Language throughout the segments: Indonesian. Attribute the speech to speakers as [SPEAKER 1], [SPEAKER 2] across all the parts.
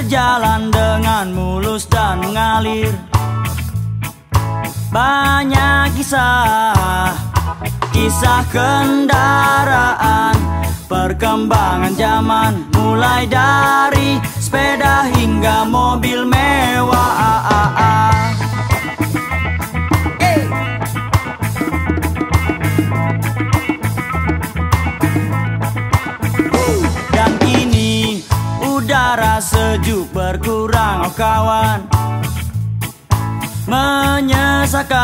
[SPEAKER 1] berjalan dengan mulus dan mengalir. Banyak kisah Kisah kendaraan Perkembangan zaman Mulai dari sepeda hingga mobil mewah udara sejuk berkurang oh kawan. Menyesakan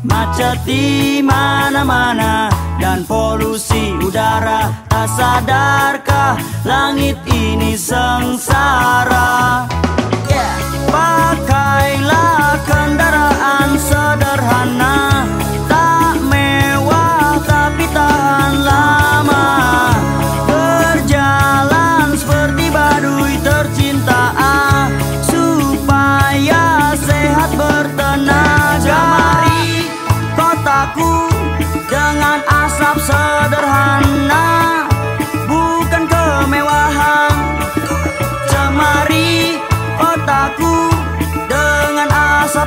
[SPEAKER 1] Macet di mana-mana dan polusi udara. Tak sadarkah langit ini sengsara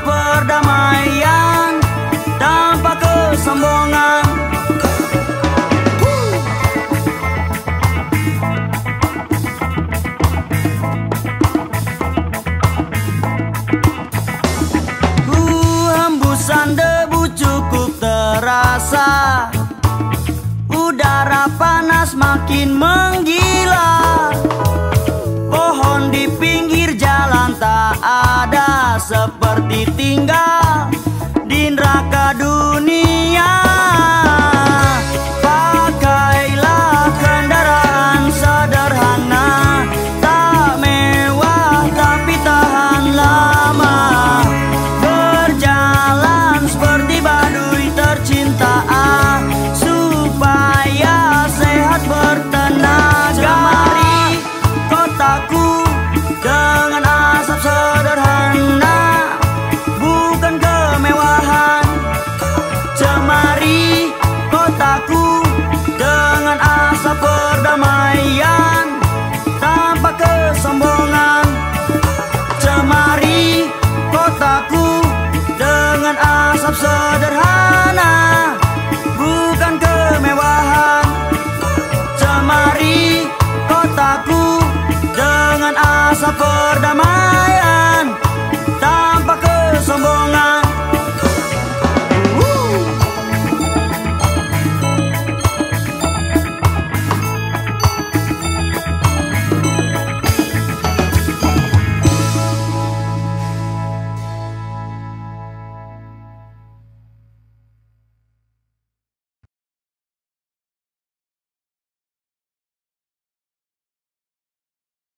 [SPEAKER 1] perdamaian Tanpa kesombongan. Hembusan debu cukup terasa. Udara panas makin menggila. Pohon di pinggir jalan tak ada Seperti tinggal di neraka dunia. Pakailah kendaraan sederhana Tak mewah tapi tahan lama. Berjalan seperti baduy tercinta Supaya sehat bertenaga. Mari kotaku dengan asap sederhana Bukan kemewahan. Cemari kotaku dengan asap perdamaian